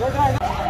来看一看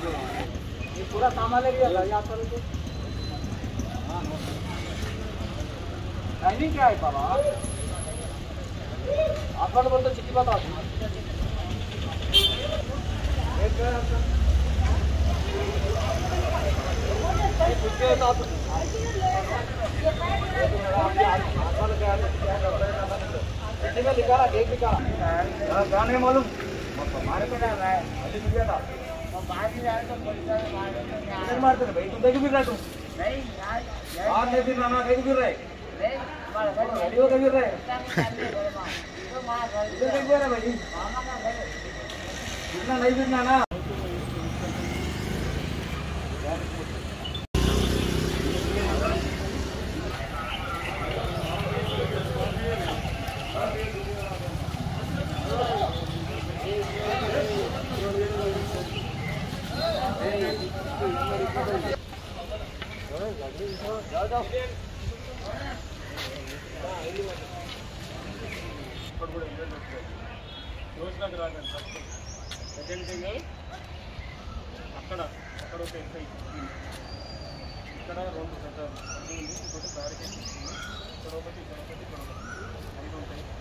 पूरा कामाला टाइमिंग क्या है बाबा आपका बोलते चिट्ठी बता लिखा रहा लिखा गाने मालूम हमारे पे ना है अभी मिल जाता ಮಾಡ್ತಾರೆ ಬೈಕ್ ಬೇಗ ಬಿಡ್ರಾಟು ಆರನೇ ದಿನ ನಾನು ಬೇಗ ಬಿಡ್ರೆ ಅಡಿಯೋಗ ಬಿಡ್ರೆ ಬಿಡ್ರ ಬೈ ಬಿಡ್ನ ನೈ ಬಿಡ್ನಾನಾ చూసినాక రాకండి సెకండ్ థింగ్ అక్కడ అక్కడ ఒక ఎస్ఐ ఇక్కడ రెండు సెటర్ ఒకటి బ్యారికేడ్ ఇక్కడ ఒకటి ఇక్కడ ఒకటి ఇక్కడ ఒకటి ఐదు ఉంటాయి